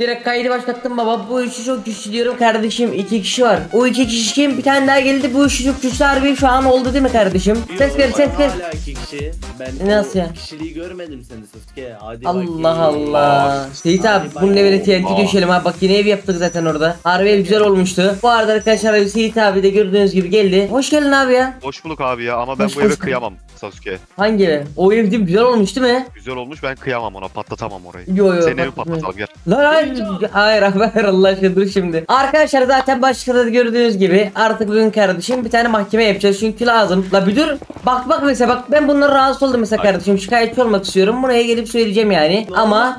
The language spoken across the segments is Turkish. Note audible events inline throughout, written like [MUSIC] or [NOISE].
Direkt kaydı başlattım baba. Bu üçü çok güçlü diyorum kardeşim. iki kişi var. O iki kişi kim? Bir tane daha geldi. Bu üçü çok güçlü harbi şu an oldu değil mi kardeşim? Ses ver ses ver. Hala iki kişi. Ben Nasıl ya? kişiliği görmedim seni Sasuke. Hadi Allah bakayım. Allah. Seyit abi bunun evine. TNT düşelim ha. Bak yine ev yaptık zaten orada. Harbi ev güzel olmuştu. Bu arada arkadaşlar abi Seyit abi de gördüğünüz gibi geldi. Hoş geldin abi ya. Hoş bulduk abi ya ama ben Hoş bu eve kıyamam Sasuke. Hangi ev? O ev değil mi? Güzel olmuş değil mi? Güzel olmuş ben kıyamam ona patlatamam orayı. Yo yo. Senin evi patlatalım gel. Lan hayır, hayır hayır Allah aşkına dur şimdi. Arkadaşlar zaten başta da gördüğünüz gibi artık bugün kardeşim bir tane mahkeme yapacağız çünkü lazım. La bir dur. Bak bak mesela bak ben bunları rahatsız oldum mesela Ay. kardeşim şikayetçi olmak istiyorum. Buraya gelip söyleyeceğim yani. Ne Ama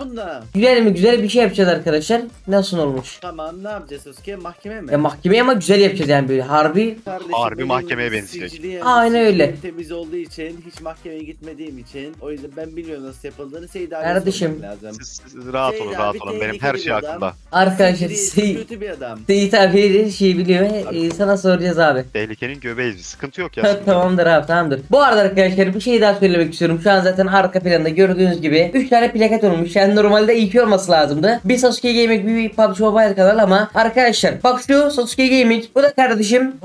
güzel mi güzel bir şey yapacağız arkadaşlar. Nasıl olmuş? Tamam ne yapacağız Sasuke? Mahkeme mi? Ya mahkemeye ama güzel yapacağız yani böyle harbi. Kardeşim, Harbi mahkemeye benzeyecek. Aynen öyle. Temiz olduğu için hiç mahkemeye gitmediğim için o yüzden ben bilmiyorum nasıl yapıldığını Seyit abi Kardeşim. lazım. Siz, siz rahat olun rahat olun benim her tehlikeli şey bir adam. aklımda. Arkadaşlar Seyit, kötü bir adam. Seyit abi şey biliyor. Ee, sana soracağız abi. Tehlikenin göbeğiyiz biz, sıkıntı yok ya. tamamdır abi tamamdır. Bu arada arkadaşlar bir şey daha söylemek istiyorum. Şu an zaten arka planda gördüğünüz gibi 3 tane plaket olmuş. Yani normalde EP olması lazımdı. Bir Sasuke Gaming bir PUBG Mobile kanal ama arkadaşlar bak şu Sasuke Gaming. Bu da kardeşim.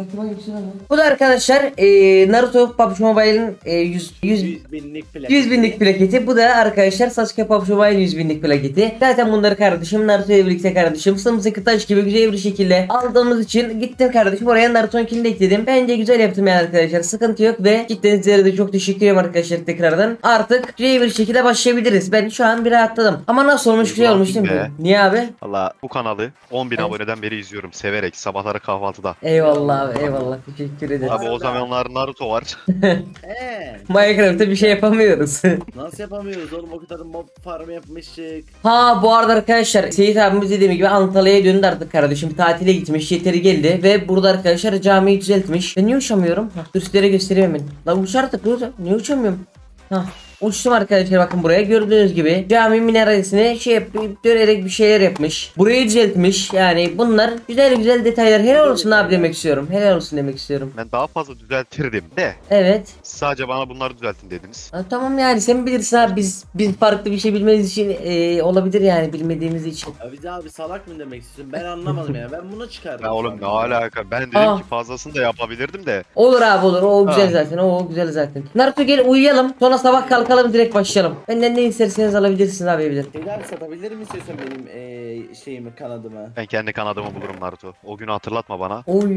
Bu da arkadaşlar e, Naruto PUBG Mobile'in e, 100, 100, 100 binlik plak. 100 binlik plaketi. Bu da arkadaşlar Sasuke PUBG Mobile 100 binlik plaketi. Zaten bunları kardeşim Naruto ile birlikte kardeşim sımsıkı taş gibi güzel bir şekilde aldığımız için gittim kardeşim oraya Naruto'nunkini de ekledim. Bence güzel yaptım yani arkadaşlar. Sıkıntı yok ve cidden sizlere de çok teşekkür ederim arkadaşlar tekrardan. Artık güzel bir şekilde başlayabiliriz. Ben şu an bir rahatladım. Ama nasıl olmuş güzel olmuş değil mi? Niye abi? Valla bu kanalı 10.000 Evet. aboneden beri izliyorum severek sabahları kahvaltıda. Eyvallah abi eyvallah teşekkür ederim. Abi o zamanlar Naruto var. [LAUGHS] Eee Minecraft'ta bir şey yapamıyoruz. nasıl yapamıyoruz oğlum o kadar mob farm yapmıştık. Ha bu arada arkadaşlar Seyit abimiz dediğim gibi Antalya'ya döndü artık kardeşim. Tatile gitmiş yeteri geldi ve burada arkadaşlar camiyi düzeltmiş. Ben niye uçamıyorum? Ha, dur sizlere göstereyim hemen. Lan uç artık dur. Niye uçamıyorum? Ha. Uçtum arkadaşlar bakın buraya gördüğünüz gibi cami minaresine şey yapıp dönerek bir şeyler yapmış. Burayı düzeltmiş yani bunlar güzel güzel detaylar helal olsun abi demek istiyorum. Helal olsun demek istiyorum. Ben daha fazla düzeltirdim de Evet. sadece bana bunları düzeltin dediniz. Ha, tamam yani sen bilirsin abi biz biz farklı bir şey bilmediğimiz için e, olabilir yani bilmediğimiz için. Ya bize abi salak mı demek istiyorsun? Ben anlamadım ya. Ben bunu çıkardım. Ya oğlum ne alaka ben dedim Aa. ki fazlasını da yapabilirdim de. Olur abi olur. O güzel Ha. zaten. O güzel zaten. Naruto gel uyuyalım. Sonra sabah kalkalım direkt başlayalım. Benden ne isterseniz alabilirsiniz abi. Seyit abi satabilir mi istiyorsan benim eee şeyimi kanadımı? Ben kendi kanadımı bulurum Naruto. O günü hatırlatma bana. Oy.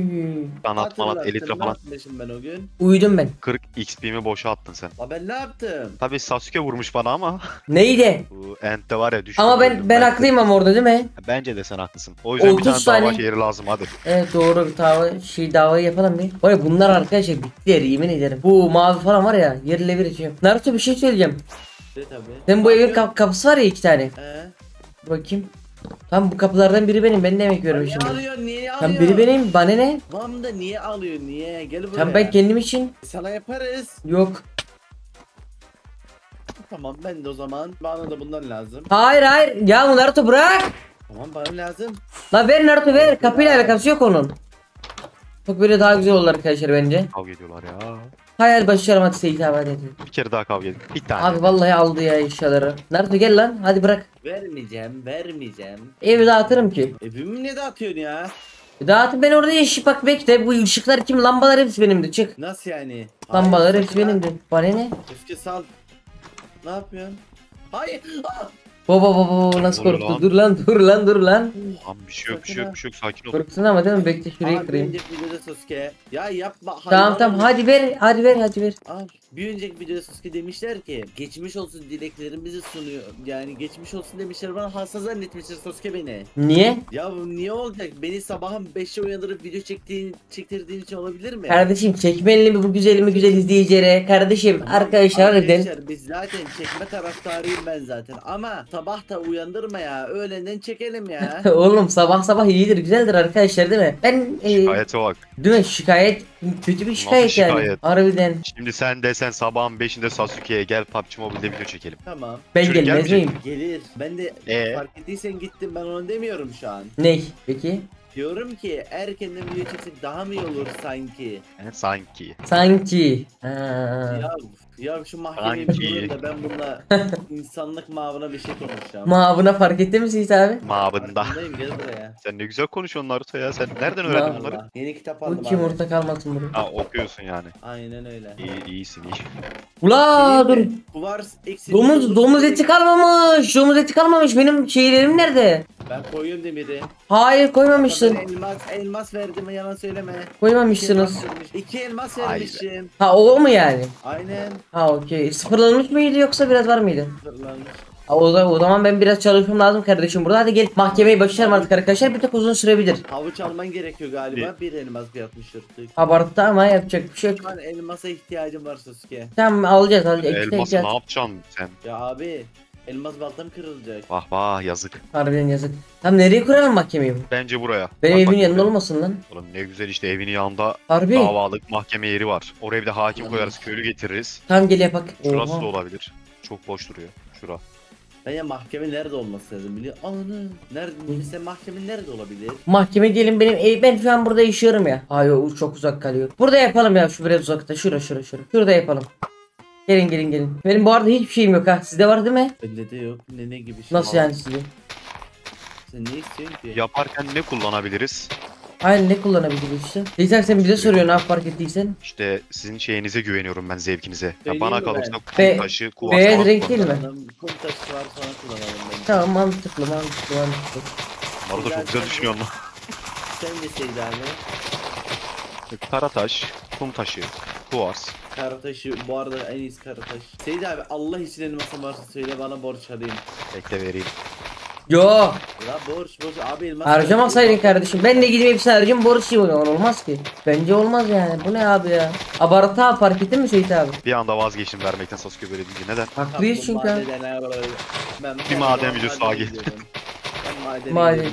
Kanat elitre Ne falan. ben o gün? Uyudum ben. 40 XP'mi boşa attın sen. La ben ne yaptım? Tabii Sasuke vurmuş bana ama [LAUGHS] Neydi? bu Ent'te var ya düştü. Ama ben öldüm ben haklıyım ama orada değil mi? Bence de sen haklısın. O yüzden bir 30 tane dava saniye. şehri lazım hadi. Evet doğru bir dava şey davayı yapalım bir. Vay bunlar arkadaşlar bittiler yemin ederim. Bu mavi falan var ya yerle bir içiyor. Naruto bir şey söyleyeceğim. De tabii. Sen bu Ne evin kap- kapısı var ya iki tane. Ee? Bakayım. Tamam bu kapılardan biri benim. Ben de emek veriyorum Niye şimdi. alıyor? Niye alıyor? Tam biri benim. Bana ne? Tamam da niye alıyor? Niye? Gel buraya. Tam ben kendim için. Sana yaparız. Yok. Tamam ben de o zaman. Bana da bundan lazım. Hayır hayır. Ya Naruto bırak. Tamam bana lazım. La ver Naruto ver. Kapıyla alakası yok onun. Çok böyle daha güzel olur arkadaşlar bence. Kavga ediyorlar ya. Hayal başlayalım hadi Seyit abi hadi. Bir kere daha kavga edin. Bir tane. Abi vallahi aldı ya eşyaları. Naruto gel lan hadi bırak. Vermeyeceğim, vermeyeceğim. Evi dağıtırım ki. Evimi ne dağıtıyorsun ya? Dağıtın ben orada yeşil bak bekle. Bu ışıklar kim? Lambalar hepsi benimdi. Çık. Nasıl yani? Lambalar Hayır, hepsi benimdi. Bana ne? Öfke sal. Ne yapıyorsun? Hayır. Ah! Baba baba nasıl Dur lan. korktu? Dur lan dur lan dur lan. Lan bir şey yok bir şey yok bir şey yok sakin ol. Korktun ama değil mi? Bekle şurayı Abi, kırayım. Bir önceki videoda Sasuke. Ya yapma. Tamam hayvan tamam hadi ver hadi ver hadi ver. Al. Bir önceki videoda Sasuke demişler ki geçmiş olsun dileklerimizi sunuyor. Yani geçmiş olsun demişler bana hasta zannetmişler Sasuke beni. Niye? Ya bu niye olacak? Beni sabahın 5'te uyandırıp video çektiğin, çektirdiğin için olabilir mi? Kardeşim çekmeli mi bu güzelimi güzel izleyicilere? Kardeşim arkadaşlar harbiden. arkadaşlar, biz zaten çekme taraftarıyım ben zaten ama sabah da uyandırma ya öğlenden çekelim ya. [LAUGHS] Oğlum sabah sabah iyidir güzeldir arkadaşlar değil mi? Ben e, Şikayete bak. değil mi şikayet kötü bir şikayet, yani. şikayet? Harbiden. Şimdi sen desen sabahın 5'inde Sasuke'ye gel PUBG Mobile'de video çekelim. tamam Ben Çocuk gelmez gelmeyecek miyim? gelir. Ben de Ee? fark ettiysen gittim ben onu demiyorum şu an. Ney? Peki? Diyorum ki erkenden video çeksek daha mı iyi olur sanki? Sanki. Sanki. Ha. Ya ya şu mahkemeyi Sanki. bir da ben bununla [LAUGHS] insanlık mavına bir şey konuşacağım. Mavına fark etti mi Seyit abi? Mabında. Farkındayım, gel buraya. Sen ne güzel konuşuyorsun Naruto ya. Sen nereden öğrendin bunları? Vallahi. Yeni kitap Bu aldım kim abi. orta kalmasın bunu. Ha okuyorsun yani. Aynen öyle. İyi, iyisin iyi. Ula dur. Kuvars eksi Domuz domuz eti kalmamış. Domuz eti kalmamış. Benim şeylerim nerede? Ben koyuyorum demiri. Hayır koymamışsın. Elmas, elmas verdim yalan söyleme. İki Koymamışsınız. İki elmas Hayır. vermişim. Ha o mu yani? Aynen. Ha okey. Sıfırlanmış mıydı yoksa biraz var mıydı? Fırlanmış. O, zaman, o zaman ben biraz çalışmam lazım kardeşim burada. Hadi gel mahkemeye başlayalım artık arkadaşlar. Bir tek uzun sürebilir. Havuç alman gerekiyor galiba. Bir elmas bir atmış yırttık. Abarttı ama yapacak bir şey yok. Şu an elmasa ihtiyacım var Sasuke. Tamam alacağız alacağız. Tek ne yapacaksın sen? Ya abi elmas baltam kırılacak. Vah vah yazık. Harbiden yazık. Tamam nereye kuralım mahkemeyi? Bence buraya. Benim Bak, evimin bak yanında buraya. olmasın lan. Oğlum ne güzel işte evinin yanında Harbi. davalık mahkeme yeri var. Oraya bir de hakim koyarız, köylü getiririz. Tamam gel yapak. Şurası Oha. da olabilir. Çok boş duruyor. Şura. Ben ya mahkeme nerede olması lazım biliyor Anı. Nerede? Mesela mahkeme nerede olabilir? Mahkeme gelin benim ev ben şu an burada yaşıyorum ya. Ay o çok uzak kalıyor. Burada yapalım ya şu biraz uzakta. Şura şura şura. Şurada yapalım. Gelin gelin gelin. Benim bu arada hiçbir şeyim yok ha. Sizde var değil mi? Bende de yok. Ne ne gibi şey. Nasıl yani sizde? Sen ne istiyorsun ki? Yaparken ne kullanabiliriz? Aynen ne kullanabiliriz işte. Neyse sen bize soruyorsun ne fark ettiysen. İşte sizin şeyinize güveniyorum ben zevkinize. Ya Söyleyeyim bana mi kalırsa ben? Be- kum taşı, kuvars beyaz falan renk değil mi? Adam kum taşı var sonra kullanalım bence. Tamam mantıklı mantıklı mantıklı. Naruto çok güzel düşünüyor mu? [LAUGHS] Sen de Seyit abi. Karataş, kum taşı, kuvars. Karataşı bu arada en iyisi karataş. Seyit abi Allah için elmasın varsa söyle bana borç alayım. Bekle vereyim. Yo La borç borç abi elmas. harcamasaydın kardeşim. Ben de gideyim hepsini harcayayım borç yiyeyim olmaz ki. Bence olmaz yani. Bu ne abi ya? Abartı abi fark ettin mi Seyit abi? Bir anda vazgeçtim vermekten Sasuke böyle deyince. Neden? Haklıyız çünkü abi. Ben, Bir maden videosu daha geldi. Maden.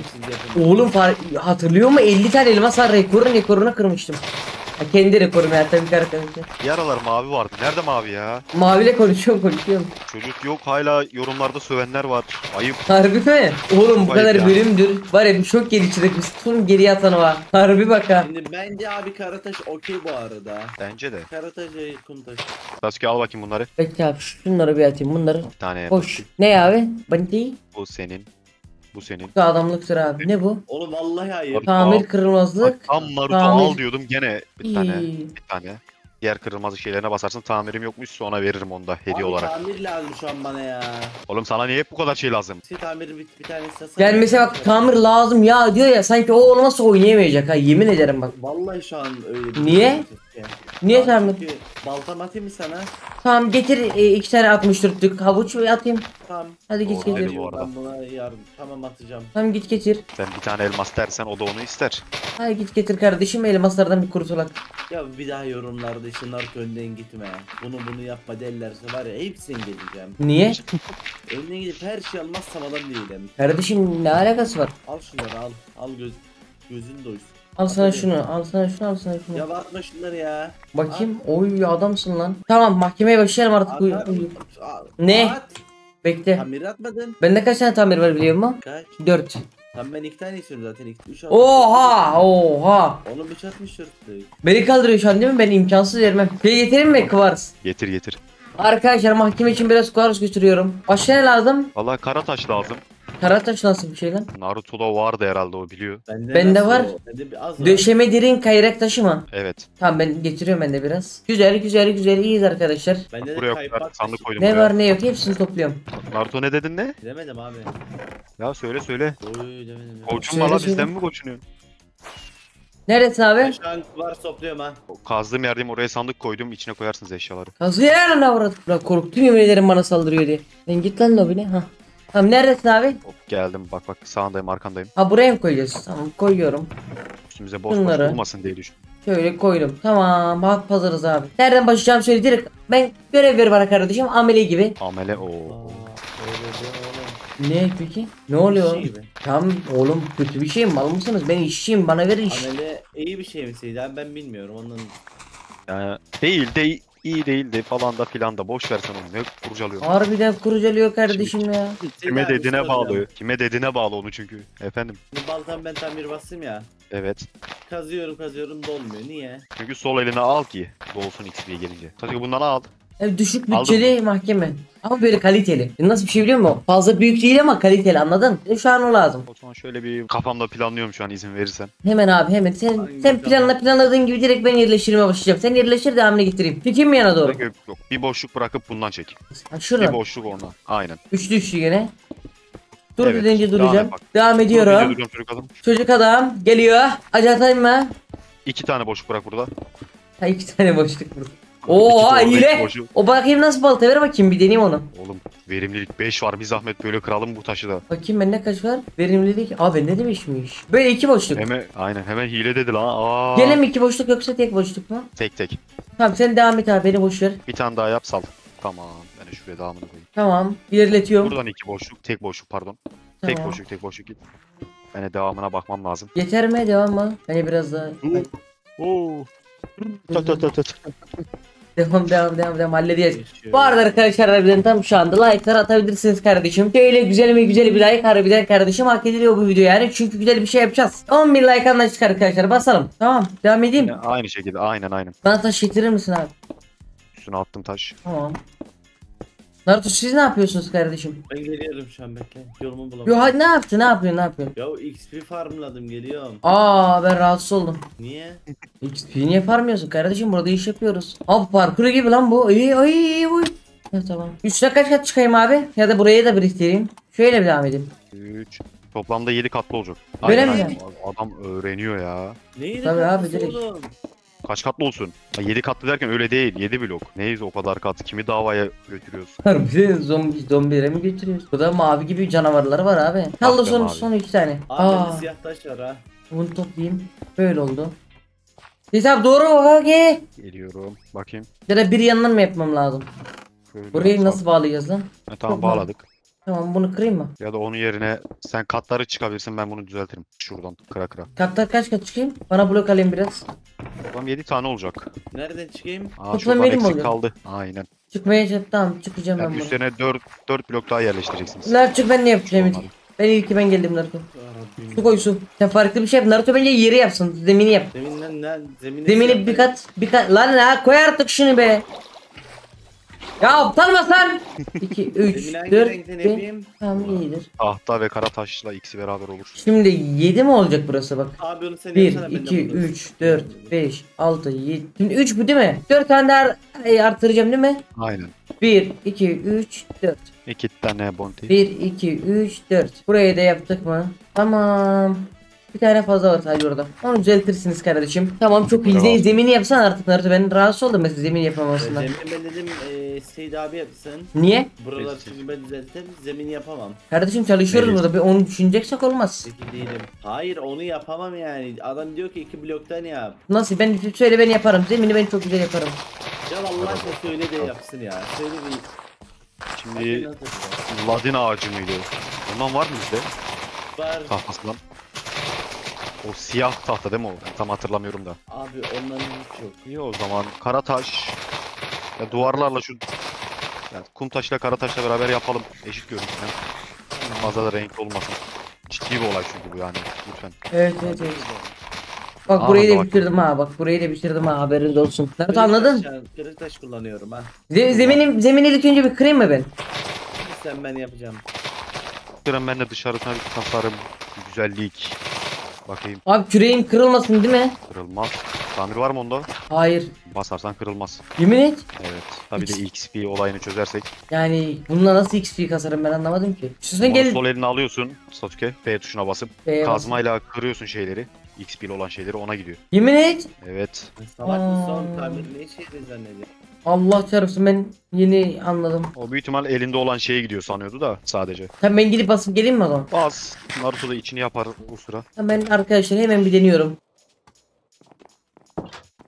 Oğlum hatırlıyor mu 50 tane elmas var rekorun rekorunu kırmıştım. Ha, kendi rekorum ya tabii ki arkadaşlar. Bir aralar mavi vardı. Nerede mavi ya? Maviyle konuşuyorum konuşuyorum. Çocuk yok hala yorumlarda sövenler var. Ayıp. Harbi mi? Oğlum bu kadar ya. bölümdür. Var ya bir şok geliştirdik biz. Tutun geriye atanı var. Harbi bak ha. Şimdi bence abi karataş okey bu arada. Bence de. Karataş ve kum taşı. Sasuke al bakayım bunları. Bekle abi şunları bir atayım bunları. Bir tane. Hoş. Ne abi? Banti. Bu senin. Bu senin. Bu adamlıktır abi. Ne bu? Oğlum vallahi hayır. Abi, Tamir Bak, kırılmazlık. tam Naruto Tamir. al diyordum gene bir tane. İyi. Bir tane. Diğer kırılmaz şeylerine basarsın tamirim yokmuş sonra veririm onu da hediye abi olarak. tamir lazım şu an bana ya. Oğlum sana niye hep bu kadar şey lazım? Şey tamiri bir, bir tane istesene. Gel mesela bak tamir lazım ya diyor ya sanki o olmazsa oynayamayacak ha yemin ederim bak. Vallahi şu an öyle bir Niye? şey. Tamir? çünkü Baltam atayım mı sana? Tamam getir e, iki tane 64'lük havuç ve atayım. Tamam. Hadi git getir. bu arada. Ben buna yardım. Tamam atacağım. Tamam git getir. Sen bir tane elmas dersen o da onu ister. Hadi git getir kardeşim elmaslardan bir kurtulak. Ya bir daha yorumlarda işte Naruto önden gitme. Bunu bunu yapma derlerse var ya hepsini geleceğim. Niye? [LAUGHS] Önden gidip her şey almazsam adam değilim. Kardeşim ne alakası var? Al şunları al. Al göz gözün doysun. Al sana şunu, al sana şunu, al sana şunu. Ya atma şunları ya. Bakayım. Oy adamsın lan. Tamam mahkemeye başlayalım artık. Uy, uy. at, Ne? At. Bekle. Tamir atmadın. Bende kaç tane tamir var biliyor musun? Kaç? 4. Tam ben iki tane istiyorum zaten. İki, üç. Oha! Oha! Oğlum üç atmış yırttık. Beni kaldırıyor şu an değil mi? Ben imkansız vermem. Şey getireyim mi kıvars? Getir getir. Arkadaşlar mahkeme için biraz kıvars götürüyorum. Başka ne lazım? Vallahi karataş lazım. Karataş nasıl bir şey lan? Naruto'da vardı herhalde o biliyor. Bende, Bende nasıl var. o? Bende bir az var. Döşeme derin kayrak taşı mı? Evet. Tamam ben getiriyorum ben de biraz. Güzel güzel güzel iyiyiz arkadaşlar. Bende de Buraya kaypak koyar, sandık koydum Ne buraya. var ne yok hepsini topluyorum. Naruto ne dedin ne? Demedim abi. Ya söyle söyle. Oy demedim. ya. Koçum Söyle, valla söyle. bizden mi koçunuyorsun? Neredesin Ben abi? şu an var topluyorum ha. Kazdığım yerdeyim oraya sandık koydum içine koyarsınız eşyaları. Kazıyor lan avrat. Lan korktum yemin ederim bana saldırıyor diye. Sen git lan lobine. Ha. Tamam neredesin abi? Hop geldim bak bak sağındayım arkandayım. Ha buraya mı koyacağız? Tamam koyuyorum. Üstümüze boş Bunları. boş olmasın diye düşün. Şöyle koydum. Tamam bak pazarız abi. Nereden başlayacağım söyle direkt. Ben görev ver bana kardeşim amele gibi. Amele o. Ne peki? Ne oluyor? Şey. Tamam oğlum kötü bir şey mi? Mal mısınız? Ben işçiyim bana ver iş. Amele iyi bir şey mi Seyit abi ben bilmiyorum ondan. Yani değil de iyi değildi falan da filan da boş versen onu ne kurcalıyor. Harbiden kurcalıyor kardeşim ya. Kime Seyit abi, dediğine soracağım. bağlı. Kime dediğine bağlı onu çünkü. Efendim. Şimdi baltam ben tamir basayım ya. Evet. Kazıyorum kazıyorum dolmuyor. Niye? Çünkü sol eline al ki dolsun XP'ye gelince. Sadece bundan al. Ya düşük bütçeli mahkeme. Ama böyle kaliteli. Nasıl bir şey biliyor musun? Fazla büyük değil ama kaliteli anladın? E, Şu an o lazım. O zaman şöyle bir kafamda planlıyorum şu an izin verirsen. Hemen abi hemen. Sen sen planla planladığın gibi direkt ben yerleştirmeye başlayacağım. Sen yerleştir devamını getireyim. Çekeyim mi yana doğru? Yok, yok. Bir boşluk bırakıp bundan çek. Ha, Bir şuradan. boşluk ona. Aynen. Üçlü üçlü gene. Dur Evet, dedince devam duracağım. Devam Dur, ediyorum. bir duracağım çocuk adam. Çocuk adam geliyor. Acatayım mı? İki tane boşluk bırak burada. Ha iki tane boşluk burada. Oo hile. O bakayım nasıl balta ver bakayım bir deneyeyim onu. Oğlum verimlilik 5 var bir zahmet böyle kıralım bu taşı da. Bakayım bende kaç var? Verimlilik. Aa bende demişmiş. Böyle iki boşluk. Hemen aynen hemen hile dedi lan. Aa. Gene mi iki boşluk yoksa tek boşluk mu? Tek tek. Tamam sen devam et abi beni boş ver. Bir tane daha yap sal. Tamam. Ben de şuraya devamını koyayım. Tamam ilerletiyorum. Buradan iki boşluk, tek boşluk pardon. Tek Tamam. boşluk, tek boşluk git. Ben de devamına bakmam lazım. Yeter mi devam mı? Hani biraz daha. Hı. Oo. Tat tat tat tat. Devam devam devam devam halledeceğiz. Yaşıyor. Bu arada arkadaşlar harbiden tam şu anda like'lar atabilirsiniz kardeşim. Şöyle güzel mi güzel bir like harbiden kardeşim hak ediliyor bu video yani. Çünkü güzel bir şey yapacağız. 11 like anlaştık arkadaşlar basalım. Tamam devam edeyim. Yine aynı şekilde aynen aynen. Bana taş getirir misin abi? Üstüne attım taş. Tamam. Naruto siz ne yapıyorsunuz kardeşim? Ben geliyorum şu an bekle. Yolumu Yo bulamadım. hadi ne yaptın ne yapıyorsun ne yapıyorsun? Ya XP farmladım geliyorum. Aa ben rahatsız oldum. Niye? XP niye farmıyorsun kardeşim burada iş yapıyoruz. Abi parkuru gibi lan bu. İyi ay iyi uy. Ya tamam. Üstüne kaç kat çıkayım abi? Ya da buraya da biriktireyim. Şöyle bir devam edeyim. 3. Toplamda 7 katlı olacak. Öyle Aynen, mi? aynen. Adam öğreniyor ya. Neydi Tabii abi, direkt. oğlum? Kaç katlı olsun? 7 katlı derken öyle değil. 7 blok. Neyiz o kadar kat? Kimi davaya götürüyoruz? Harbiden zombi zombilere mi götürüyoruz? Burada mavi gibi canavarları var abi. Kaldı be son, son iki tane. Abi Aa, siyah taş var ha. bunu toplayayım. Böyle oldu. Hesap doğru mu? Okey. Geliyorum. Bakayım. Ya da bir yandan mı yapmam lazım? Şöyle Burayı yapsam. nasıl bağlayacağız lan? Ha, tamam Çok bağladık. Tamam bunu kırayım mı? Ya da onun yerine sen katları çıkabilirsin ben bunu düzeltirim. Şuradan kıra kıra. Katlar kaç kat çıkayım? Bana blok alayım biraz. Tamam 7 tane olacak. Nereden çıkayım? Aa Toplam şuradan eksik oluyor? kaldı. Aynen. Çıkmaya. Tamam çıkacağım ben Yani bunu. üstlerine 4 4 blok daha yerleştireceksiniz. Naruto ben ne yapacağım? Olmadı. Ben ilk ben geldim Naruto. Yarabbim. Su koy su. Sen farklı bir şey yap. Naruto bence yeri yapsın. Zemini yap. Zeminden ne? Zemini Zemini bir kat bir kat. Lan ha koy artık şunu be. Ya aptal mısın lan? 2, 3, Zemini hangi 4, renkten 5. yapayım? Tamam iyidir. Tahta ve kara taşla ikisi beraber olur. Şimdi 7 mi olacak burası bak. Abi onu sen 1, yapsana, ben de 2, bunu- 3, 4, 5, 6, 7. Şimdi 3 bu değil mi? 4 tane daha e, artıracağım değil mi? Aynen. 1, 2, 3, 4. İki tane bounty. 1, 2, 3, 4. Burayı da yaptık mı? Tamam. Bir tane fazla var sadece orada. Onu düzeltirsiniz kardeşim. Tamam çok iyi. Ze- Zemini yapsan artık Naruto. Ben rahatsız oldum mesela zemin Ee, yapamamasından. Zemini ben dedim e, Seyit abi yapsın. Niye? Buralar Peki. çünkü ben düzelttim. Zemini yapamam. Kardeşim çalışıyoruz Neresi? burada. Bir onu düşüneceksek olmaz. Peki değilim. Hayır onu yapamam yani. Adam diyor ki iki bloktan yap. Nasıl? Ben söyle ben yaparım. Zemini ben çok güzel yaparım. Ya Allah aşkına söyle de yapsın ya. Söyle bir. Şimdi ladin ağacı mıydı? Ondan var mı bizde? Var. Tahtasından. O siyah tahta değil mi o? Ben tam hatırlamıyorum da. Abi onların hiç yok. İyi o zaman kara taş. Ya duvarlarla şu yani kum taşla kara taşla beraber yapalım. Eşit görünsün. ya. Fazla da renkli olmasın. Ciddi bir olay çünkü bu yani. Lütfen. Evet evet evet. Bak Aa, burayı da bak. bitirdim ha. Bak burayı da bitirdim ha. Haberiniz olsun. Naruto Kırık anladın? taş- Kırık taş kullanıyorum ha. Ze- zemini, zemini ilk önce bir kırayım mı ben? Sen ben yapacağım. Kıran ben de dışarısına bir tasarım, güzellik. Bakayım Abi küreğim kırılmasın değil mi? kırılmaz. Tamir var mı onda? Hayır. Basarsan kırılmaz. Yemin et. Evet. Tabii de XP olayını çözersek. Yani bununla nasıl XP kasarım ben anlamadım ki. Üstüne gel. sol elini alıyorsun Sasuke. B tuşuna basıp. Bas. Kazmayla kırıyorsun şeyleri. XP'li olan şeyleri ona gidiyor. Yemin et. Evet. Salak mısın tamir ne şeydi zannediyor. Allah çarpsın ben yeni anladım. O büyük ihtimal elinde olan şeye gidiyor sanıyordu da sadece. Tamam ben gidip basıp geleyim mi o zaman? Bas. Naruto da içini yapar o sıra. Tamam ben arkadaşlar hemen bir deniyorum.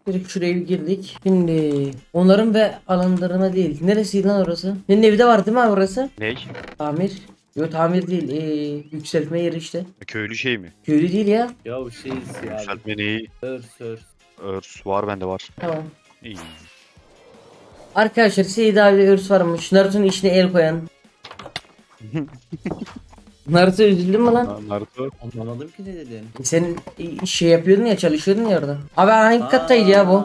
Direkt şuraya bir girdik. Şimdi onların ve alanlarına değil. Neresiydi lan orası? Senin evde var değil mi abi orası? Ney? Tamir. Yok tamir değil. Ee, yükseltme yeri işte. Köylü şey mi? Köylü değil ya. Ya bu şeyiz ya. Yükseltme neyi? Örs örs. Örs var bende var. Tamam. İyi. Arkadaşlar Seyit abi örs varmış. Naruto'nun işine el koyan. [LAUGHS] Naruto üzüldün mü lan? Naruto. Anlamadım ki ne dedin. Sen şey yapıyordun ya çalışıyordun ya orada. Abi hangi kattaydı ya bu?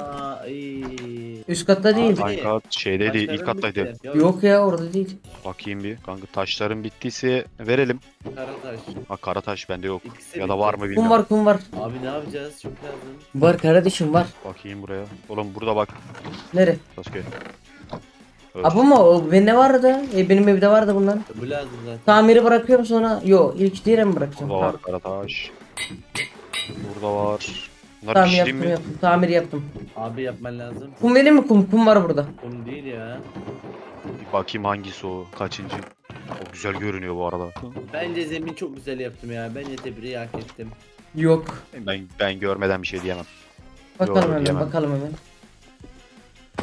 Üst katta değil. Abi. Kat şeydeydi ilk Taşların kattaydı. bitti. Yok ya orada değil. Bakayım bir. Kanka taşların bittiyse verelim. Karataş. Ha karataş bende yok. İkisi Ya da var mı Kum bilmiyorum. var kum var. Abi ne yapacağız? Çok lazım. Var kardeşim var. Bakayım buraya. Oğlum burada bak. Nere? Sasuke. Aa bu mu? O bende vardı. E, benim evde vardı bundan. Bu lazım zaten. Tamiri bırakıyorum sonra. Yo ilk diğeri mi bırakacağım? Burada var Tamam. karataş. Burada var. Bunlar Tamam pişireyim yaptım mi? yaptım. Tamir yaptım. Abi yapman lazım. Kum vereyim mi kum? Kum var burada. Onu değil ya. Bir bakayım hangisi o. Kaçıncı. O güzel görünüyor bu arada. Bence zemin çok güzel yaptım ya. Bence tebriği hak ettim. Yok. Ben ben görmeden bir şey diyemem. Bakalım Yo, hemen diyemem. bakalım hemen.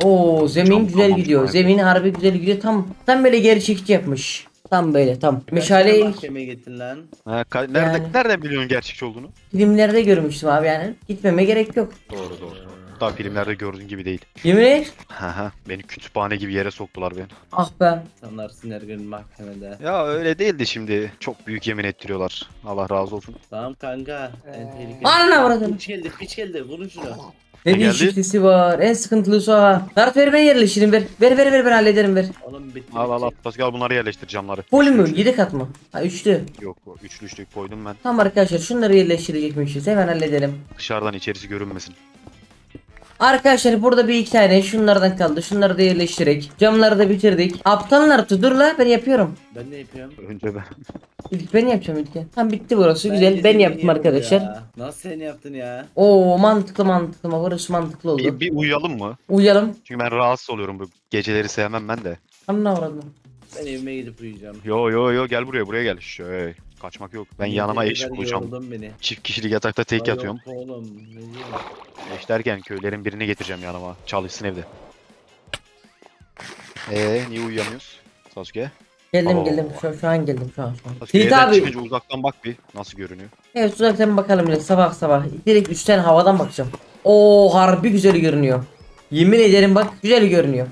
Oo zemin Çok güzel tamam, gidiyor. aynen. Zemin harbi güzel gidiyor. Tam tam böyle gerçekçi yapmış. Tam böyle tam. Meşale mahkemeye gittin lan. Ha, ka- nerede, Yani. nereden biliyorsun gerçekçi olduğunu? filmlerde görmüştüm abi yani. Gitmeme gerek yok. Doğru doğru. Daha filmlerde gördüğün gibi değil. Yemin et. Haha, Beni kütüphane gibi yere soktular beni. Ah be. Sanlarsın her gün mahkemede. Ya öyle değildi şimdi. Çok büyük yemin ettiriyorlar. Allah razı olsun. Tamam kanka. En tehlikeli. Ananı avradını. Piç geldi piç geldi. Vurun şunu. Ne Ne geldi? var. En sıkıntılısı o ha. Naruto ver ben yerleştireyim ver. Ver ver ver ben hallederim ver. Oğlum bitti. Al al al. bitti. Sasuke al bunları yerleştir camları. Full mü? Üçlü. 7 kat mı? Ha üçlü. Yok o üçlü üçlü koydum ben. Tamam arkadaşlar şunları yerleştirecekmişiz. Hemen halledelim. Dışarıdan içerisi görünmesin. Arkadaşlar burada bir iki tane şunlardan kaldı. Şunları da yerleştirek. Camları da bitirdik. Aptal Naruto dur la ben yapıyorum. Ben ne yapıyorum? Önce ben. İlk ben yapacağım ilk. Tam bitti burası Bence güzel. Ben yaptım arkadaşlar. ya. Nasıl sen yaptın ya? Oo mantıklı mantıklı. Burası mantıklı oldu. Bir, bir uyuyalım mı? Uyuyalım. Çünkü ben rahatsız oluyorum bu geceleri sevmem ben de. Anla avradım. Ben evime gidip uyuyacağım. Yo yo yo gel buraya buraya gel. Şöyle kaçmak yok. Ben yanıma eş bulacağım. yoruldun beni. Çift kişilik yatakta tek Ay yatıyorum. yok Oğlum ne diyorsun? Eş derken köylerin birini getireceğim yanıma. Çalışsın evde. Eee niye uyuyamıyoruz? Sasuke. Geldim Oo. geldim. Şu, şu an geldim şu an şu an. Sasuke Seyit evden abi. çıkınca uzaktan bak bir. Nasıl görünüyor? Evet uzaktan bakalım bile sabah sabah. Direkt üstten havadan bakacağım. Oo harbi güzel görünüyor. Yemin ederim bak güzel görünüyor.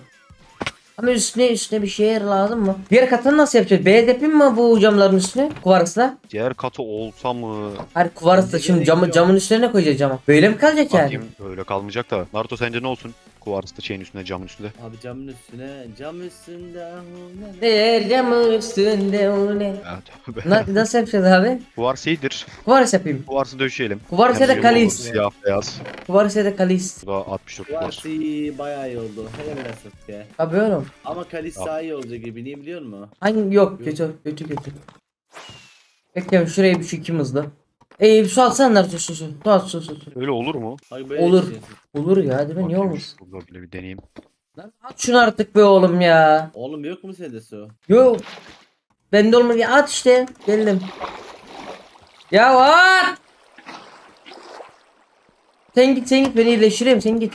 Ama üstüne üstüne bir şey lazım mı? Diğer katını nasıl yapacağız? Beyaz yapayım mı bu camların üstüne? Kuvarsla. Diğer katı olsa mı? Kuvarsla Bence şimdi camı, camın üstüne ne koyacağız cama? Böyle mi kalacak yani? Bakayım öyle kalmayacak da. Naruto sence ne olsun? Kuvarslı şeyin üstünde camın üstünde. Abi camın üstüne, cam üstünde. ah, Değer camın üstünde o ne? Ya tövbe. Na, nasıl yapacağız abi? Kuvars iyidir. Kuvars yapayım. Kuvarsı döşeyelim. Kuvars ya Hem da kalis. Siyah beyaz. Kuvars ya da kalis. Bu da 64 kuvars. Varsi bayağı iyi oldu. Helal olsun Sasuke. Abi oğlum. Ama Kalis daha iyi olacak gibi niye biliyor musun? Hangi yok kötü kötü kötü. Bekleyin şuraya bir şu iki hızlı. Eee su Naruto su su. Su at su su. su. Öyle olur mu? Hayır böyle Olur. içeceksin. Olur ya değil mi? Niye olmaz? Bile bir deneyeyim. Lan at şunu artık be oğlum ya. Oğlum yok mu sende su? Yok. Bende olmadı ya at işte. Geldim. Ya at. Sen git sen git beni iyileştireyim sen git.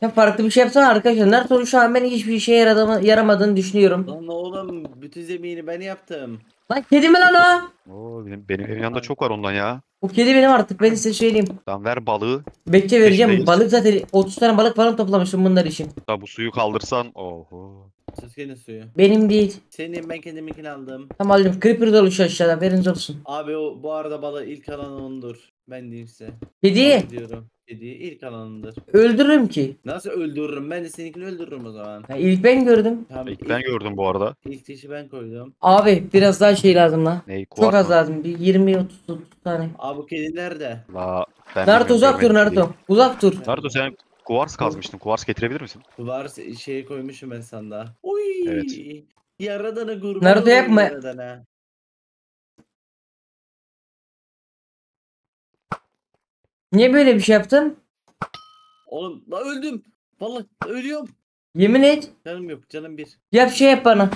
Sen farklı bir şey yapsana arkadaşlar. Naruto şu an ben hiçbir işe yaradığımı, yaramadığını düşünüyorum. Lan oğlum bütün zemini ben yaptım. Lan kedi mi lan o? Oo, benim, benim evin yanında çok var ondan ya. O kedi benim artık ben size söyleyeyim. Tamam ver balığı. Bekle vereceğim. Peşindeyiz. Balık zaten 30 tane balık falan toplamışım bunlar için. Da bu suyu kaldırsan. Oho. Sasuke'nin suyu. Benim değil. Senin ben kendiminkini aldım. Tamam aldım. Creeper dolu şu aşağıda haberiniz olsun. Abi o bu arada balığı ilk alan ondur. Ben diyeyim size. Kedi Diyorum. Kedi ilk alanındır. öldürürüm ki. Nasıl öldürürüm? Ben de seninkini öldürürüm o zaman. Ya ilk ben gördüm. Tamam, İlk ben gördüm bu arada. ilk dişi ben koydum. Abi biraz daha şey lazım lan. Neyi? Çok az mı? lazım. Bir 20 30 30 tane. Abi bu kedi nerede? La, ben Naruto bilmiyorum, uzak dur görmedim Naruto. Uzak dur. Naruto sen kuvars kazmıştın. Kuvars getirebilir misin? Var şey koymuşum ben sanda. Oy. Evet. Yaradana kurban Naruto olayım yapma. Yaradana. Niye böyle bir şey yaptın? Oğlum la öldüm. Vallahi ölüyorum. Yemin et. Canım yok canım bir. Yap şey yap bana.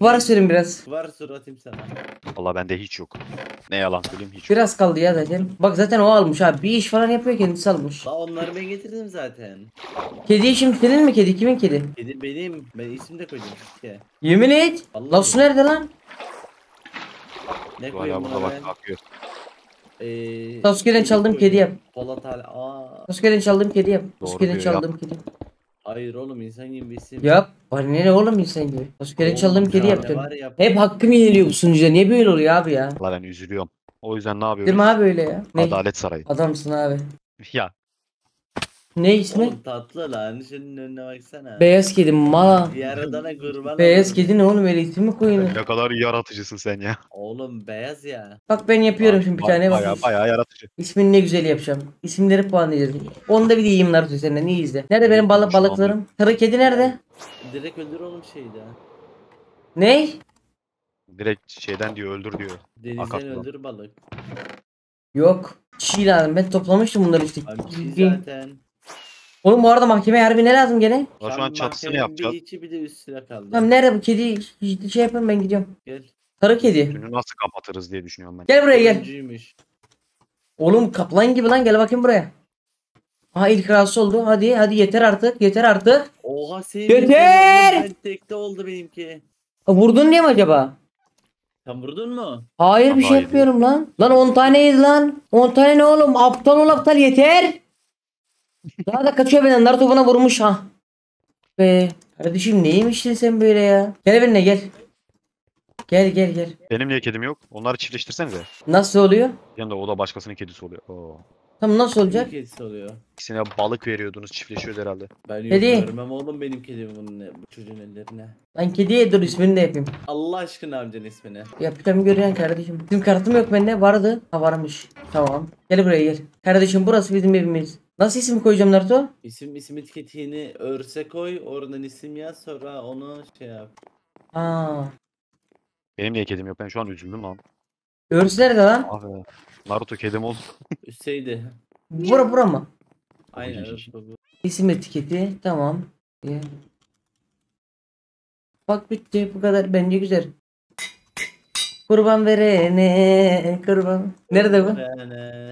Var verin biraz. Var sur atayım sana. Valla bende hiç yok. Ne yalan söyleyeyim hiç yok. Biraz kaldı ya zaten. Bak zaten o almış abi. Bir iş falan yapıyor kendisi almış. La onları ben getirdim zaten. Kedi şimdi senin mi kedi? Kimin kedi? Kedi benim. Ben isim de koydum. Ki. Yemin et. Vallahi. La su nerede lan? Ne koyayım buna bak ben? bakıyor. Ee, Sasuke'den kedi çaldığım kedi yap. Polat hala. Aa. Sasuke'den çaldığım kedi yap. Doğru Sasuke'den diyor, yap. çaldığım kedi. Hayır oğlum insan gibi isim. Yap. Bana ne oğlum insan gibi. Oğlum, çaldığım kedi ya, yaptın. var ya- Hep hakkım yeniliyor bu sunucuda. Niye böyle oluyor abi ya? Valla ben üzülüyorum. O yüzden ne Değil yapıyoruz? mi abi öyle ya? Ne? Adalet Sarayı. Adamsın abi. Ya Ne ismi? Oğlum tatlı lan şunun önüne baksana. Beyaz kedi mala. Yaradana kurban Beyaz kedi ne oğlum öyle isim mi koyuyor? ne kadar yaratıcısın sen ya. Oğlum beyaz ya. Bak ben yapıyorum şimdi bir tane bak. Baya baya yaratıcı. İsmini ne güzel yapacağım. İsimleri puanlayacağız. Onu da bir de yiyeyim Naruto senden iyi izle. Nerede benim balık balıklarım? Sarı kedi nerede? Direkt öldür oğlum şeyde. Ne? Direkt şeyden diyor öldür diyor. Denizden Akaklı. öldür balık. Yok. Çiğ lazım. Ben toplamıştım bunları işte. Abi çiğ zaten. Oğlum bu arada mahkemeye harbi ne lazım gene? Ya şu an çatısını yapacağız. Bir içi bir de üstüne kaldı. Tamam nerede bu kedi? Şey yapın ben gidiyorum. Gel. Sarı kedi. Üstünü nasıl kapatırız diye düşünüyorum ben. Gel buraya gel. Öncüymüş. Oğlum kaplan gibi lan gel bakayım buraya. Aha ilk rahatsız oldu. Hadi hadi yeter artık. Yeter artık. Oha sevdim. Yeter! Ben tekte oldu benimki. Ha, vurdun diye mi acaba? Sen vurdun mu? Hayır bir şey Haydi. yapmıyorum lan. Lan 10 taneydi lan. 10 tane ne oğlum? Aptal ol aptal yeter. Daha da kaçıyor benden. Naruto bana vurmuş ha. Be. Kardeşim neymişsin sen böyle ya? Gel benimle gel. Gel gel gel. Benim niye kedim yok? Onları çiftleştirsenize. Nasıl oluyor? Yani de o da başkasının kedisi oluyor. Oo. Tam nasıl olacak? Bir kedisi oluyor. İkisine balık veriyordunuz çiftleşiyordu herhalde. Ben yok Kedi. görmem oğlum benim kedimi bunun ne- bu çocuğun ellerine. Lan kediye dur ismini de yapayım. Allah aşkına amcanın ismini. Yapacağım görüyorsun kardeşim. Bizim kartım yok bende vardı. Ha varmış. Tamam. Gel buraya gel. Kardeşim burası bizim evimiz. Nasıl isim koyacağım Naruto? İsim isim etiketini örse koy oradan isim yaz sonra onu şey yap. Aa. Benim niye kedim yok? Ben şu an üzüldüm lan. Örs nerede lan? Abi. Naruto kedim ol. [LAUGHS] Üsteydi. Bura bura mı? Aynen örs bu. İsim etiketi. Tamam. Ya. Bak bitti bu kadar bence güzel. Kurban verene kurban. Nerede bu?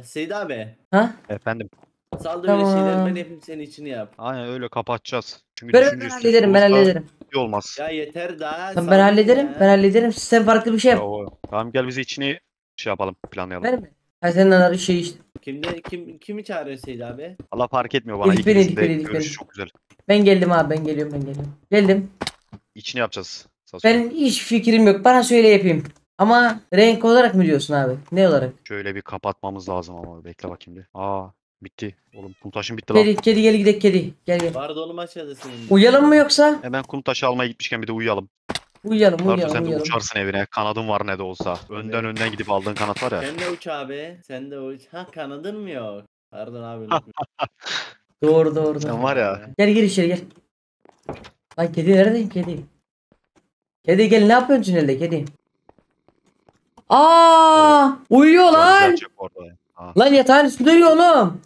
Seyit abi. Ha? Efendim. Tamam. Saldır böyle şeyleri ben yapayım senin içini yap. Aynen öyle kapatacağız. Çünkü Ben, ben hallederim ben hallederim. iyi olmaz. Ya yeter daha. Tamam, ben hallederim. ya. Ben hallederim. Sen farklı bir şey yap. Bravo. Tamam gel bizi içini şey yapalım planlayalım. Ver mi? Ha senin arı şey işte. Kimde kim kimi çağırıyor Seyit abi? Allah fark etmiyor bana. Elif beni, Elif beni, görüşü beni. çok güzel. Ben geldim abi ben geliyorum ben geliyorum. Geldim. İçini yapacağız. Sasuke. Ben hiç fikrim yok. Bana söyle yapayım. Ama renk olarak mı diyorsun abi? Ne olarak? Şöyle bir kapatmamız lazım ama bekle bakayım bir. Aa bitti. Oğlum kum taşım bitti lan. Kedi kedi gel gidelim kedi. Gel gel. Vardı oğlum aşağıda senin. Uyuyalım mı yoksa? Hemen kum taşı almaya gitmişken bir de uyuyalım. Uyuyalım Naruto uyuyalım sen de uyuyalım. uçarsın evine. Kanadın var ne de olsa. Önden Evet. önden gidip aldığın kanat var ya. Sen de uç abi. Sen de uç. Ha kanadın mı yok? Pardon abi. [LAUGHS] unutmuşum. Doğru doğru Sen doğru. var ya. Gel gir içeri gel. Lan kedi nerede kedi? Kedi gel ne yapıyorsun tünelde kedi? Aa uyuyor lan. gerçek orada. Ha, Lan yatağın üstünde uyuyor oğlum.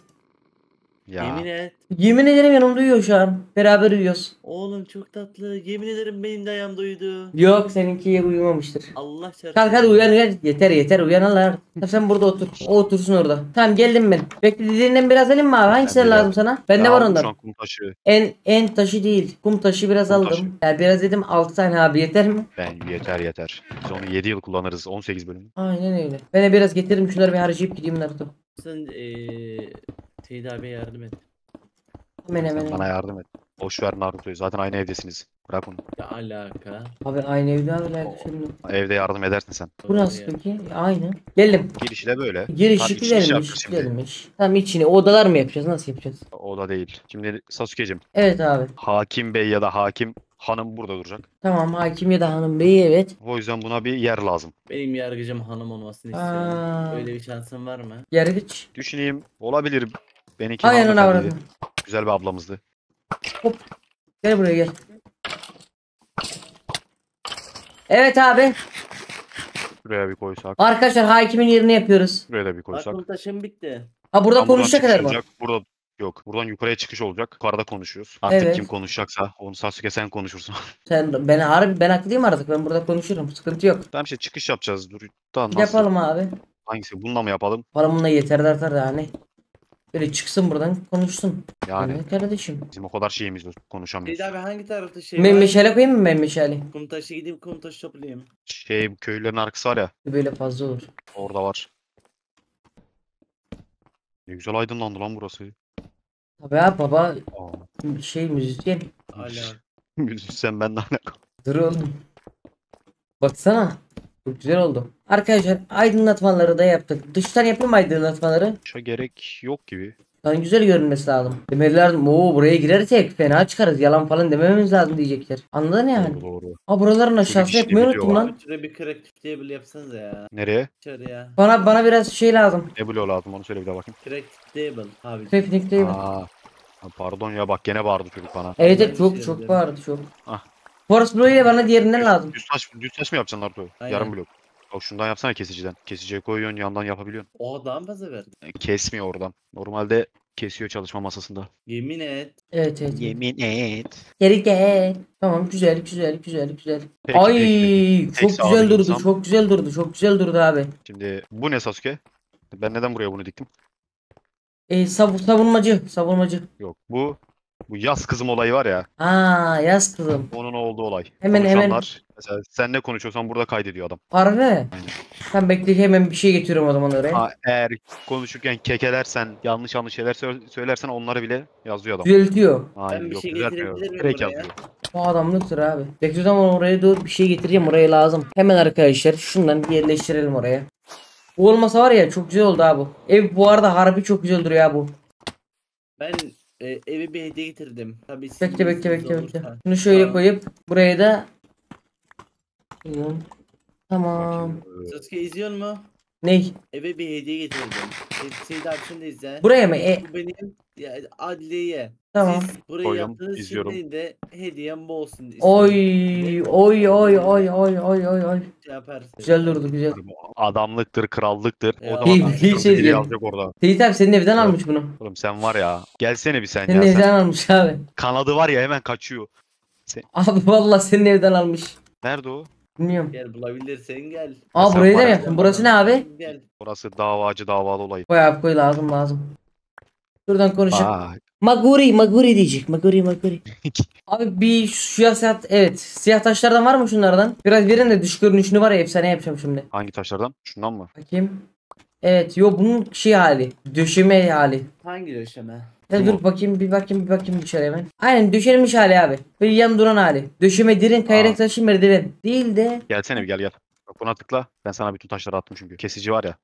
Ya. Yemin et. Yemin ederim yanımda uyuyor şu an. Beraber uyuyoruz. Oğlum çok tatlı. Yemin ederim benim de ayağımda uyudu. Yok seninki uyumamıştır. Allah çarpsın. Kalk hadi uyan uyan. Yeter yeter uyanırlar. Tamam, sen burada otur. O otursun orada. Tamam geldim ben. Bekle dediğinden biraz alayım mı abi? Hangisi Ben de lazım sana? Bende var ondan. Şu an kum taşı. En en taşı değil. Kum taşı biraz Kum aldım. taşı. Ya biraz dedim 6 tane abi yeter mi? Ben yeter yeter. Biz onu 7 yıl kullanırız. 18 bölüm. Aynen öyle. Ben de biraz getiririm şunları bir harcayıp gideyim Naruto. Sen eee Seyit abiye yardım et. Hemen hemen. Sen hemen. bana yardım et. Boş ver Naruto'yu. Zaten aynı evdesiniz. Bırak onu. Ya alaka. Abi aynı evde abi şimdi. Evde yardım edersin sen. Bu nasıl peki? Aynı. Geldim. Girişi de böyle. Giriş yapacağız şimdi. Gelmiş. Tamam içine odalar mı yapacağız? Nasıl yapacağız? O da değil. Şimdi Sasuke'cim. Evet abi. Hakim Bey ya da Hakim Hanım burada duracak. Tamam hakim ya da hanım beyi evet. O yüzden buna bir yer lazım. Benim yargıcım hanım olmasını Aa. istiyorum. Öyle bir şansın var mı? Yargıç. Düşüneyim. Olabilir. Benimki Aynen hanımefendiydi. avradım. Güzel bir ablamızdı. Gel buraya gel. Evet abi. Şuraya bir koysak. Arkadaşlar hakimin yerini yapıyoruz. Şuraya da bir koysak. Aklım taşım bitti. Ha burada Tam konuşacak kadar mı? olacak. Burada yok. Buradan yukarıya çıkış olacak. Yukarıda konuşuyoruz. Artık Evet. kim konuşacaksa onu Sasuke sen konuşursun. [LAUGHS] Sen ben harbi ben haklı değilim artık. Ben burada konuşurum. Sıkıntı yok. tamam işte çıkış yapacağız. Dur. Da nasıl? Yapalım abi. Hangisi? Bununla mı yapalım? Param bununla yeter de artar yani. Böyle çıksın buradan konuşsun. Yani Evet kardeşim. bizim o kadar şeyimiz yok. Konuşamıyoruz. Seyit abi hangi tarafta şey Ben var? meşale koyayım mı ben meşale? Kum taşı gideyim kum taşı toplayayım. Şey köylülerin arkası var ya. Böyle fazla olur. Orada var. Ne güzel aydınlandı lan burası. Tabii abi baba Aa, Şey müzisyen. Hala. [LAUGHS] Müzisyen benden alakalı. Dur oğlum. Baksana. Çok güzel oldu. Arkadaşlar aydınlatmaları da yaptık. Dıştan yapayım aydınlatmaları. Şa gerek yok gibi. Lan güzel görünmesi lazım. Demeler lazım. Oo buraya girersek fena çıkarız. Yalan falan demememiz lazım diyecekler. Anladın yani. Doğru doğru. Aa buraların aşağısı işini yapmayı unuttum lan. Şuraya bir crack table yapsanıza ya. Nereye? Dışarıya. Bana bana biraz şey lazım. Ne bloğu lazım onu söyle bir daha bakayım. Crack table abi. Crafting table. Aa. Ha, Pardon ya bak gene bağırdı çocuk bana. Evet evet çok şey çok vardı çok. Ah. Forest Blue ile bana diğerinden lazım. Düz taş, düz taş mı yapacaksın Naruto? Aynen. Yarım blok. Bak şundan yapsana kesiciden. Kesiciye koyuyorsun yandan yapabiliyorsun. O daha mı fazla verdi? E, Kesmiyor oradan. Normalde kesiyor çalışma masasında. Yemin et. Evet evet. Yemin et. Geri gel. Tamam güzel güzel güzel güzel. Peki, Ay peki, çok Tek güzel durdu girsem. çok güzel durdu çok güzel durdu abi. Şimdi bu ne Sasuke? Ben neden buraya bunu diktim? E, sav savunmacı savunmacı. Yok bu bu yaz kızım olayı var ya. Aa yaz kızım. Onun olduğu olay. Hemen, hemen. Mesela sen ne konuşuyorsan burada kaydediyor adam. Harbi. Sen bekle hemen bir şey getiriyorum o zaman oraya. Ha, eğer konuşurken kekelersen, yanlış yanlış şeyler sö- söylersen onları bile yazıyor adam. Düzeltiyor. Aynen, bir yok, şey düzeltmiyor. getirebilir miyim Direkt buraya? yazıyor. O adamlıktır abi. Bekle zaman oraya doğru bir şey getireceğim oraya lazım. Hemen arkadaşlar şundan bir yerleştirelim oraya. Bu olmasa var ya çok güzel oldu abi bu. Ev bu arada harbi çok güzel duruyor abi bu. Ben e, eve bir hediye getirdim. Tabii Bekle bekle izniniz bekle bekle. olursa. Şunu şöyle Tamam. koyup buraya da Tamam. Bakayım, Sasuke izliyor mu? Ney? Eve bir hediye getirdim. Se- Seyit abi sen de izle. Buraya mı? E, Bu benim ya, adliyeye. tamam. Siz burayı yaptığınız izliyorum. için de hediyem bu olsun. Oy oy oy oy oy oy oy oy. Şey yaparsın. Güzel durdu güzel. Adamlıktır, krallıktır. O Ya. da Bir- adam bir şey yazacak orada. Seyit abi senin evden Evet. almış bunu. Oğlum sen var ya. Gelsene bir sen Senin ya. evden Sen, almış abi. kanadı var ya hemen kaçıyor. Abi vallahi senin evden almış. Nerede o? Bilmiyorum. Gel bulabilirsen gel. Aa sen burayı da mı ya. yaptın? Burası ne abi? Gel. Orası davacı davalı olayı. Koy abi koy lazım lazım. Şuradan konuşalım. Maguri Maguri diyecek. Maguri Maguri. [LAUGHS] Abi bir siyah siyah evet. Siyah taşlardan var mı şunlardan? Biraz verin de dış görünüşünü var ya efsane yapacağım şimdi. hangi taşlardan? Şundan mı? Bakayım. Evet yo bunun şey hali. Döşeme hali. Hangi döşeme? Ya dur bakayım bir bakayım bir bakayım dışarı hemen. Aynen döşenmiş hali abi. Böyle yan duran hali. Döşeme derin kayrak Aa. taşı merdiven. Değil de Gelsene bir gel gel. Bak buna tıkla. Ben sana bütün taşları attım çünkü. Kesici var ya.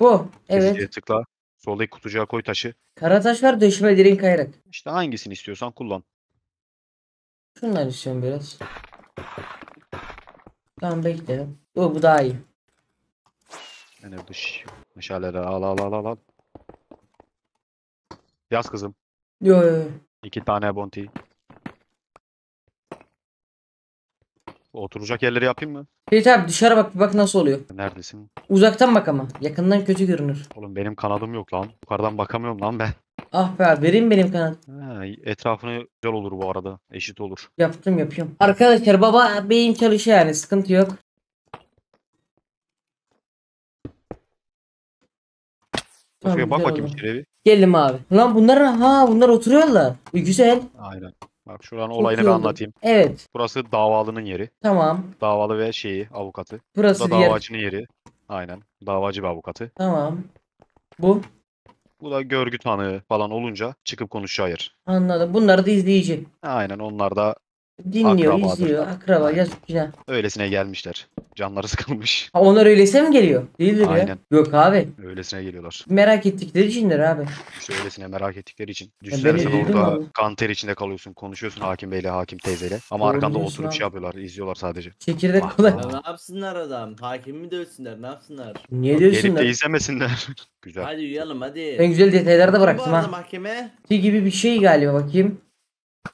bu. Evet. Kesiciye tıkla. Soldaki kutucuğa koy taşı. Kara taş var döşeme derin kayrak. İşte hangisini istiyorsan kullan. Şunları istiyorum biraz. Tamam bekle. Bu, bu daha iyi. Yani dış meşaleleri al al al al al. Yaz kızım. Yo yo yo. İki tane bounty. Oturacak yerleri yapayım mı? Seyit abi dışarı bak bir bak nasıl oluyor. Neredesin? Uzaktan bak ama. Yakından kötü görünür. Oğlum benim kanadım yok lan. Yukarıdan bakamıyorum lan ben. Ah be abi vereyim benim kanat. Ha, etrafını güzel olur bu arada. Eşit olur. Yaptım yapıyorum. Arkadaşlar baba beyin çalışıyor yani sıkıntı yok. Tamam, Şuraya bak bakayım içeriye bir. Geldim abi. Lan bunlar ha bunlar oturuyorlar. Güzel. Aynen. Bak şuranın olayını bir oldu. anlatayım. Evet. Burası davalının yeri. Tamam. Davalı ve şeyi, avukatı. Bu Burası da diğer. davacının yeri. Aynen. Davacı bir avukatı. Tamam. Bu. Bu da görgü tanığı falan olunca çıkıp konuşacağı yer. Anladım. Bunlar da izleyici. Aynen onlar da Dinliyor, Akrabadır. izliyor. Akraba. Yazık günah. öylesine gelmişler. Canları [LAUGHS] sıkılmış. Ha, onlar öyleyse mi geliyor? Değildir ya. Aynen. Yok abi. Öylesine geliyorlar. Merak ettikleri içindir abi. İşte öylesine merak ettikleri için. Düşünsene sen üzüldüm orada kan ter içinde kalıyorsun. Konuşuyorsun hakim beyle, hakim teyzeyle. Ama Doğru arkanda diyorsun oturup abi. şey yapıyorlar. izliyorlar sadece. Çekirdek kolay. Ya ne yapsınlar adam? Hakimi mi dövsünler? Ne yapsınlar? Niye Gelip diyorsun de da? izlemesinler. [LAUGHS] Güzel. Hadi uyuyalım hadi. Ben güzel detayları da bıraktım bu arada ha. mahkeme? Şey gibi bir şey galiba bakayım.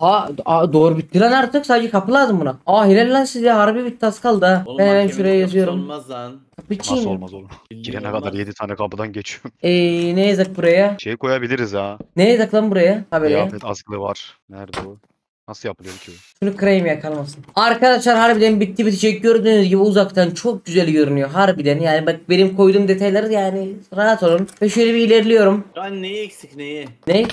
Aa, aa doğru bitti lan artık sadece kapı lazım buna. Aa helal lan size harbi bitti az kaldı ha. Oğlum ben hemen mahkemenin şuraya kapısı yazıyorum. Olmaz lan. Kapı Nasıl olmaz oğlum? Girene kadar 7 tane kapıdan geçiyorum. Eee ne yazık buraya? Şey koyabiliriz ha. Ne yazık lan buraya? Haberi. Kıyafet askılı var. Nerede o? Nasıl yapılıyor ki o? Şunu kırayım ya kalmasın. Arkadaşlar harbiden bitti bitecek gördüğünüz gibi uzaktan çok güzel görünüyor harbiden yani bak benim koyduğum detayları yani rahat olun. Ve şöyle bir ilerliyorum. Şu an neyi eksik neyi? Ne?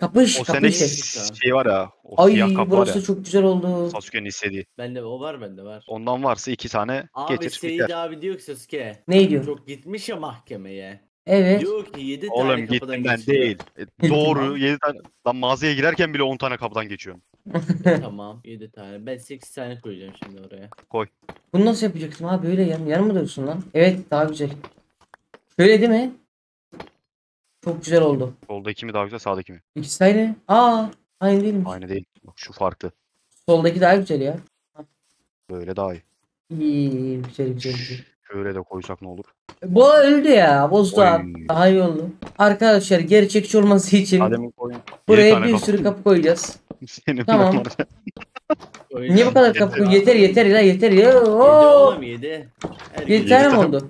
Kapış O kapış. senin ses. şey var ya. O Ay var burası ya. çok güzel oldu. Sasuke'nin istediği. Bende o var bende var. Ondan varsa iki tane Abi getir Seyit biter. abi diyor ki Sasuke. Ne diyor? Çok gitmiş ya mahkemeye. Evet. Diyor ki 7 tane Oğlum kapıdan gittim ben geçiyor. değil. E, doğru 7 tane. Lan mağazaya girerken bile 10 tane kapıdan geçiyorum. [LAUGHS] tamam 7 tane. Ben 8 tane koyacağım şimdi oraya. Bunu nasıl yapacaksın abi böyle yan, yan mı dursun lan? Evet daha güzel. Şöyle değil mi? Çok güzel oldu. Soldaki mi daha güzel sağdaki mi? İkisi aynı. Aa aynı değilmiş. Aynı değil. Bak şu farklı. Soldaki daha güzel ya. Böyle daha iyi. İyi güzel güzel güzel. Şöyle de koysak ne olur? Bu öldü ya. Bozdu Oy. abi. Daha iyi oldu. Arkadaşlar gerçekçi olması için Adem'in koyun. buraya bir sürü kapı koyacağız. Senin Tamam. bunlar- Niye bu kadar kapı? Yeter yeter ya yeter ya. 7 Oo. oğlum 7. Bir tane mi oldu?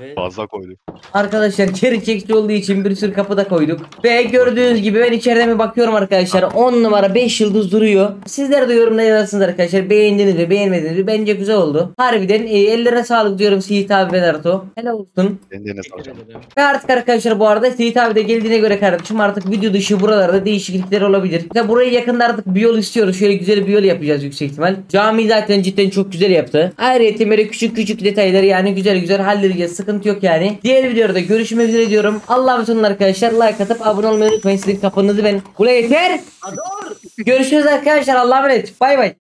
Evet. Fazla koydu. Arkadaşlar gerçekçi olduğu için bir sürü kapı da koyduk. Ve gördüğünüz gibi ben içeriden bir bakıyorum arkadaşlar. 10 numara 5 yıldız duruyor. Sizler de yorumda yazarsınız arkadaşlar. Beğendiniz mi beğenmediniz mi? Bence güzel oldu. Harbiden e, ellere sağlık diyorum Seyit abi ve Naruto. Helal olsun. Kendine ederim. Ve artık arkadaşlar bu arada Seyit abi de geldiğine göre kardeşim artık video dışı buralarda değişiklikler olabilir. Ve burayı yakında artık bir yol istiyoruz. Şöyle güzel bir yol yapacağız yüksek ihtimal. Cami zaten cidden çok güzel yaptı. Ayrıca böyle küçük küçük detayları yani güzel güzel halledeceğiz. Sıkıntı yok yani. Diğer videoda görüşmek üzere diyorum. Allah'a emanet olun arkadaşlar. Like atıp abone olmayı unutmayın. Sizin kafanızı ben. Kule yeter. Görüşürüz arkadaşlar. Allah'a emanet. Bay bay.